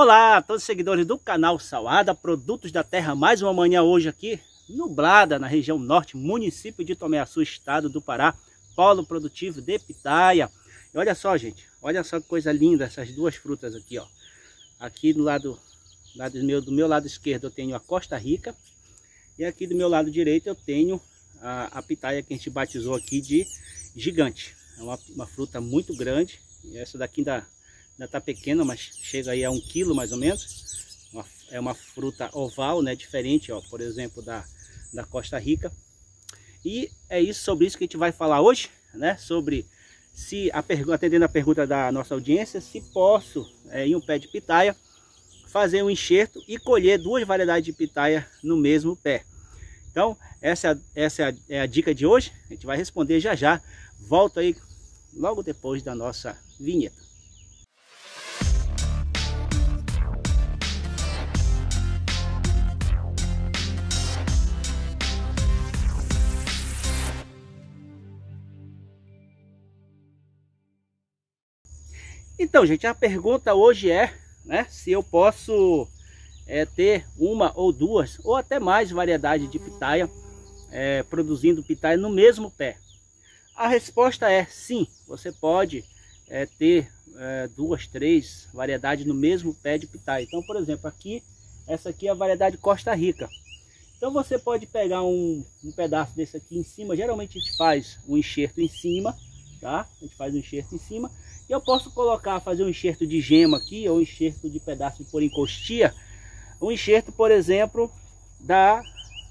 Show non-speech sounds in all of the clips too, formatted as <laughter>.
Olá todos os seguidores do canal Salada, produtos da terra, mais uma manhã hoje aqui, nublada na região norte, município de Tomeaçu, estado do Pará, polo produtivo de pitaia. E olha só gente, olha só que coisa linda essas duas frutas aqui ó. Aqui do lado, lado meu, do meu lado esquerdo eu tenho a Costa Rica e aqui do meu lado direito eu tenho a, a pitaia que a gente batizou aqui de gigante. É uma, uma fruta muito grande e essa daqui ainda ainda está pequena, mas chega aí a um quilo mais ou menos. Uma, é uma fruta oval, né? Diferente, ó, por exemplo, da, da Costa Rica. E é isso sobre isso que a gente vai falar hoje, né? Sobre se a pergunta, atendendo a pergunta da nossa audiência, se posso, é, em um pé de pitaia, fazer um enxerto e colher duas variedades de pitaia no mesmo pé. Então, essa, é essa é a, é a dica de hoje. A gente vai responder já já. Volto aí logo depois da nossa vinheta. Então, gente, a pergunta hoje é, né, se eu posso é, ter uma ou duas, ou até mais variedade de pitaia, é, produzindo pitaia no mesmo pé. A resposta é sim, você pode é, ter duas, três variedades no mesmo pé de pitaia. Então, por exemplo, aqui, essa aqui é a variedade Costa Rica. Então você pode pegar um, um pedaço desse aqui em cima, geralmente a gente faz um enxerto em cima, tá? A gente faz um enxerto em cima eu posso colocar, fazer um enxerto de gema aqui, ou um enxerto de pedaço por encostia, um enxerto, por exemplo, da,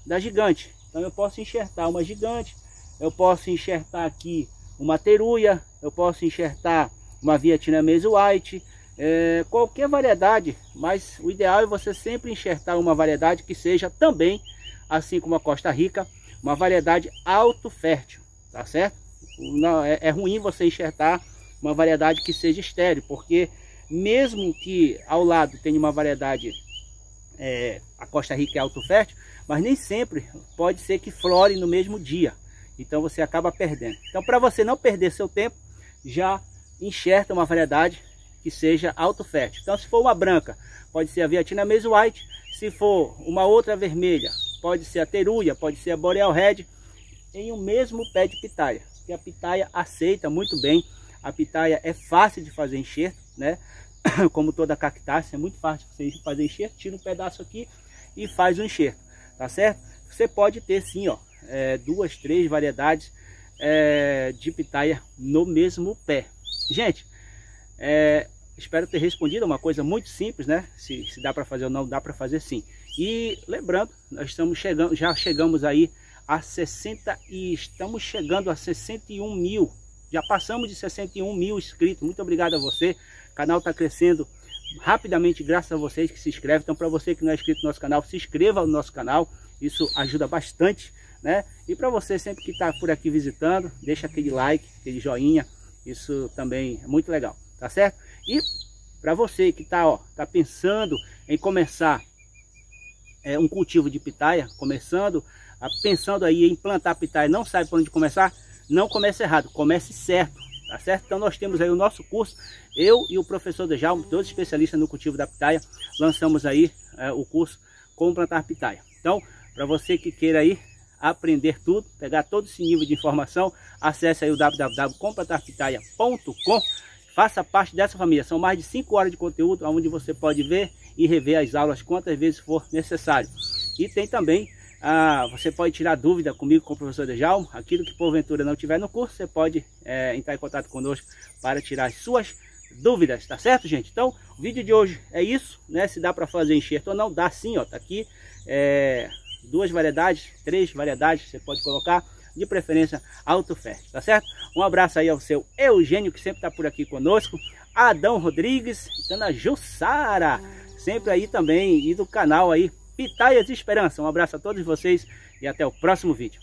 da gigante. Então eu posso enxertar uma gigante, eu posso enxertar aqui uma teruia, eu posso enxertar uma vietnamese white, é, qualquer variedade, mas o ideal é você sempre enxertar uma variedade que seja também, assim como a Costa Rica, uma variedade alto fértil, tá certo? Não, é, é ruim você enxertar uma variedade que seja estéreo, porque mesmo que ao lado tenha uma variedade, é, a Costa Rica é alto fértil, mas nem sempre pode ser que flore no mesmo dia. Então você acaba perdendo. Então para você não perder seu tempo, já enxerta uma variedade que seja alto fértil. Então se for uma branca, pode ser a Vietnamese White. Se for uma outra vermelha, pode ser a Teruia, pode ser a Boreal Red, em um mesmo pé de pitaia. Que a pitaia aceita muito bem a pitaia é fácil de fazer enxerto, né? <coughs> Como toda cactácea, é muito fácil você fazer enxerto. Tira um pedaço aqui e faz o enxerto, tá certo? Você pode ter sim, ó, é, duas, três variedades é, de pitaia no mesmo pé. Gente, é, espero ter respondido uma coisa muito simples, né? Se, se dá para fazer ou não, dá para fazer sim. E lembrando, nós estamos chegando, já chegamos aí a 60 e estamos chegando a 61 mil já passamos de 61 mil inscritos. Muito obrigado a você. O canal está crescendo rapidamente graças a vocês que se inscrevem. Então, para você que não é inscrito no nosso canal, se inscreva no nosso canal. Isso ajuda bastante, né? E para você sempre que está por aqui visitando, deixa aquele like, aquele joinha. Isso também é muito legal, tá certo? E para você que está tá pensando em começar é, um cultivo de pitaia, começando, a, pensando aí em plantar pitaia, não sabe por onde começar, não comece errado, comece certo, tá certo? Então nós temos aí o nosso curso, eu e o professor Dejalmo, dois especialistas no cultivo da pitaia, lançamos aí é, o curso Como Plantar Pitaia. Então, para você que queira aí aprender tudo, pegar todo esse nível de informação, acesse aí o www.complantarpitaia.com Faça parte dessa família, são mais de 5 horas de conteúdo, onde você pode ver e rever as aulas quantas vezes for necessário. E tem também ah, você pode tirar dúvida comigo, com o professor Dejalmo. Aquilo que porventura não tiver no curso, você pode é, entrar em contato conosco para tirar as suas dúvidas, tá certo, gente? Então, o vídeo de hoje é isso, né? Se dá para fazer enxerto ou não, dá sim, ó. Tá aqui é, duas variedades, três variedades, você pode colocar, de preferência alto tá certo? Um abraço aí ao seu Eugênio, que sempre tá por aqui conosco. Adão Rodrigues, Dona Jussara, sempre aí também, e do canal aí Pitaias Esperança. Um abraço a todos vocês e até o próximo vídeo.